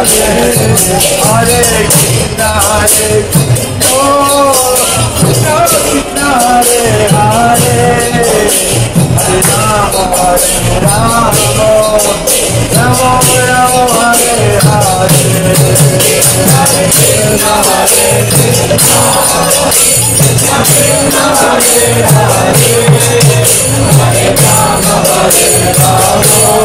Oh Krishna Hare Hare Hare Rama Hare Rama Rama Rama Hare Hare Hare Krishna Hare Krishna Krishna Krishna Hare Hare Hare Rama Hare Rama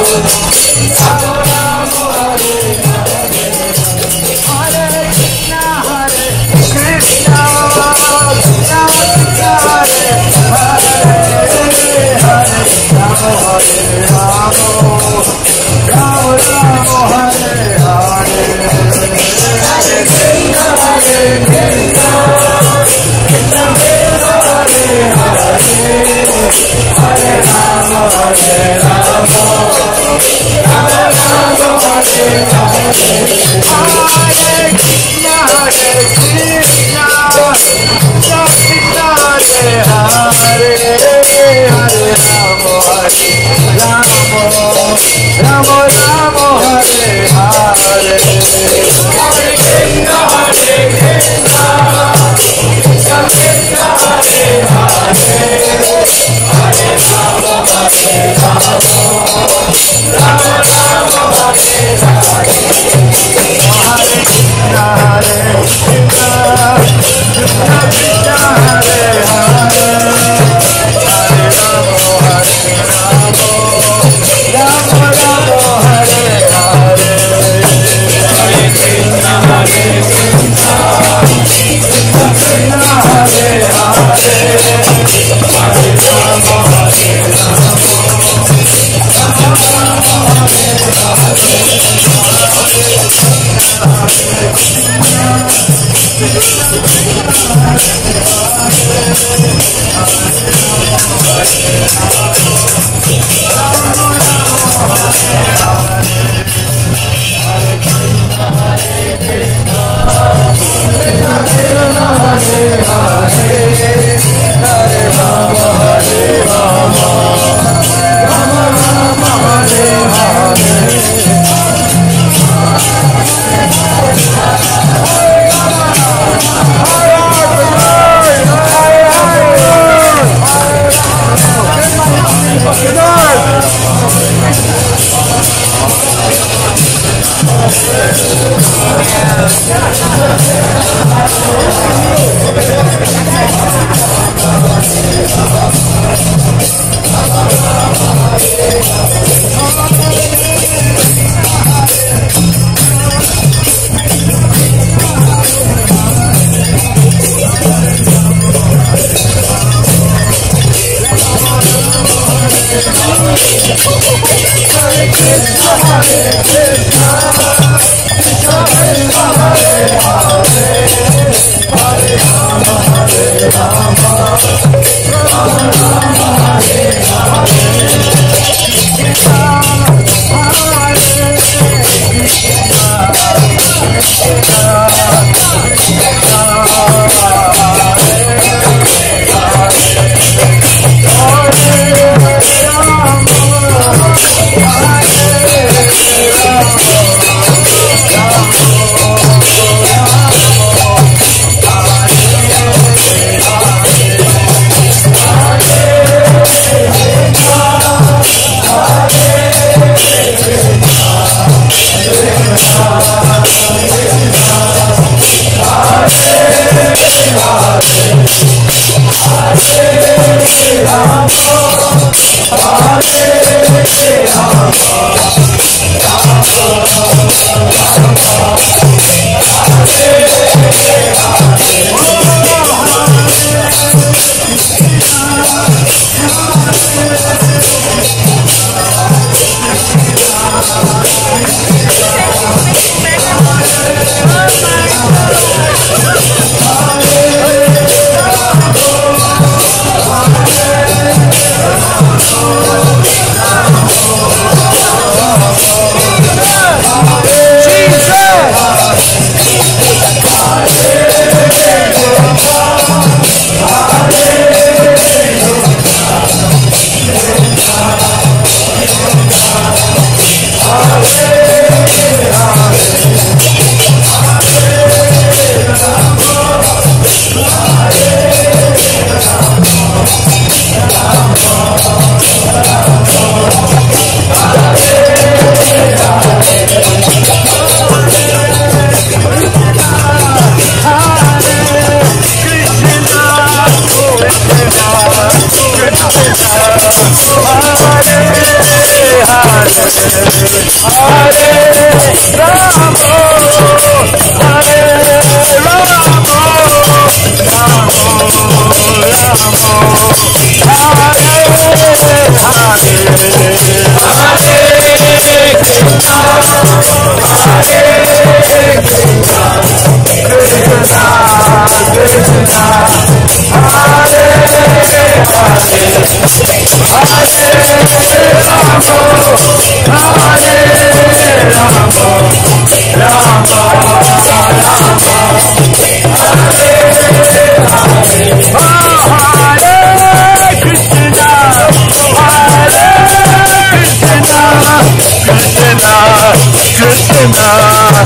Yeah. Yeah.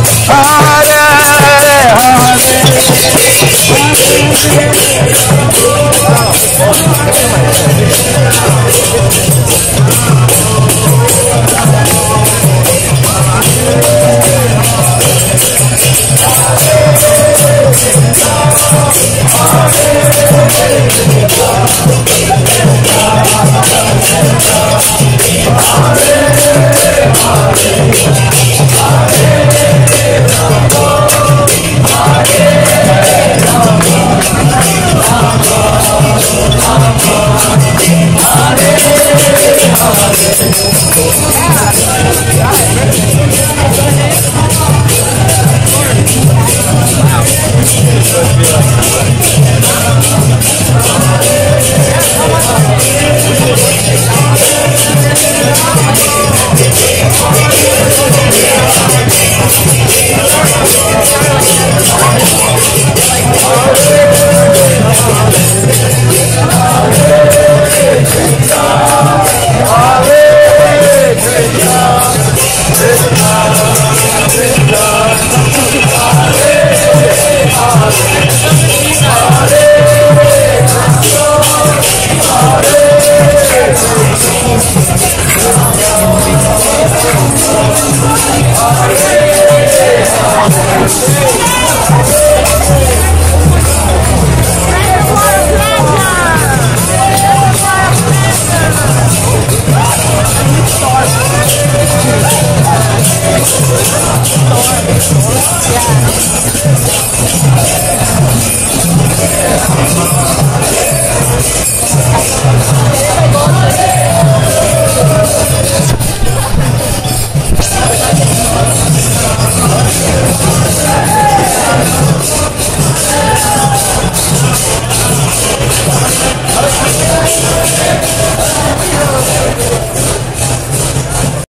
Hare Hare